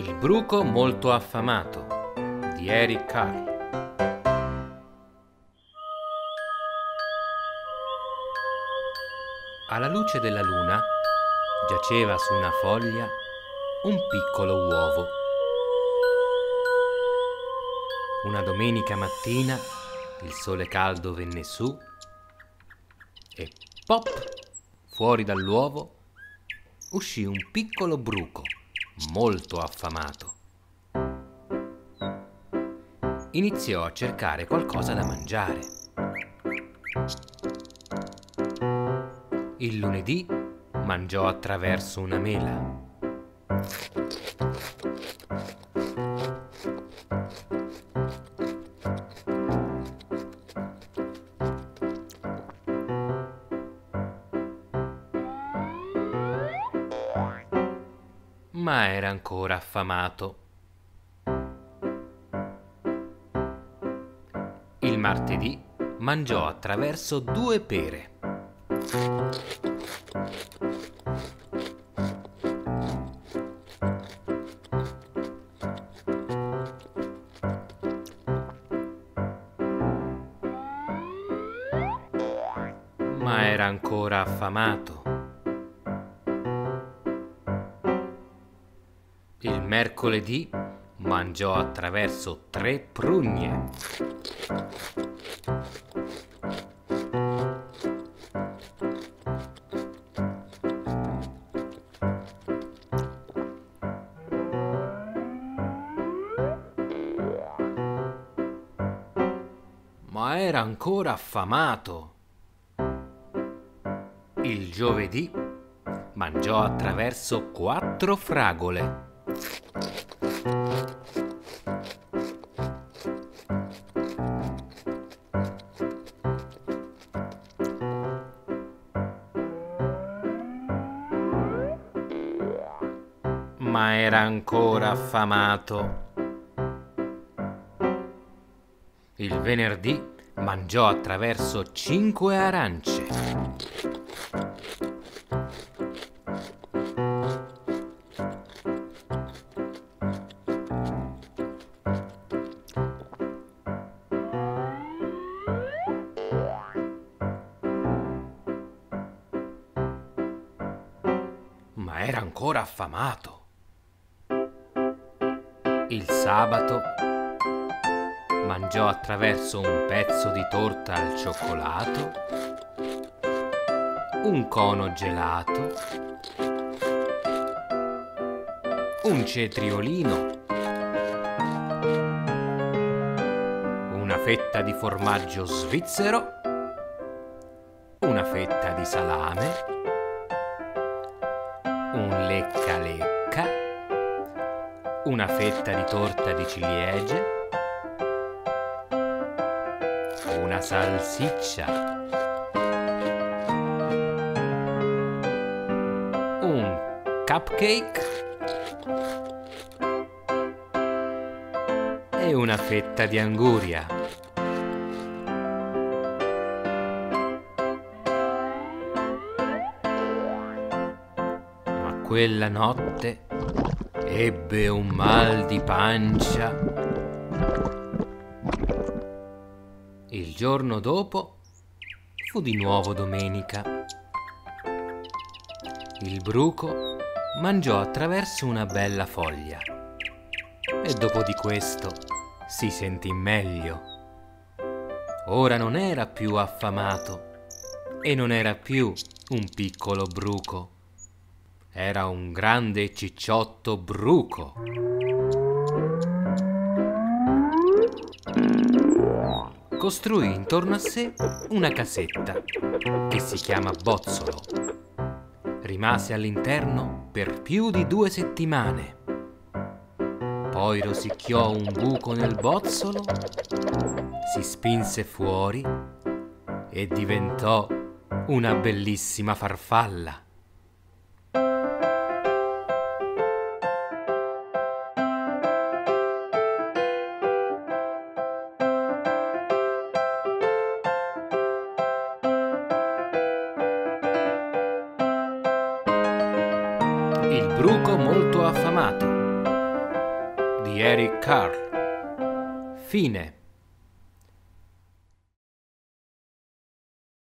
Il bruco molto affamato di Eric Carle. Alla luce della luna giaceva su una foglia un piccolo uovo. Una domenica mattina il sole caldo venne su e pop, fuori dall'uovo, uscì un piccolo bruco molto affamato. Iniziò a cercare qualcosa da mangiare. Il lunedì mangiò attraverso una mela. Ma era ancora affamato. Il martedì mangiò attraverso due pere. Ma era ancora affamato. Il mercoledì mangiò attraverso tre prugne. Ma era ancora affamato. Il giovedì mangiò attraverso quattro fragole. Ma era ancora affamato. Il venerdì mangiò attraverso cinque arance. Era ancora affamato. Il sabato mangiò attraverso un pezzo di torta al cioccolato, un cono gelato, un cetriolino, una fetta di formaggio svizzero, una fetta di salame, un lecca lecca, una fetta di torta di ciliegie, una salsiccia, un cupcake. E una fetta di anguria. Quella notte ebbe un mal di pancia Il giorno dopo fu di nuovo domenica. Il bruco mangiò attraverso una bella foglia e dopo di questo si sentì meglio. Ora non era più affamato e non era più un piccolo bruco. Era un grande cicciotto bruco. costruì intorno a sé una casetta che si chiama bozzolo. Rimase all'interno per più di due settimane. Poi rosicchiò un buco nel bozzolo, si spinse fuori e diventò una bellissima farfalla. Bruco molto affamato di Eric Carl. Fine.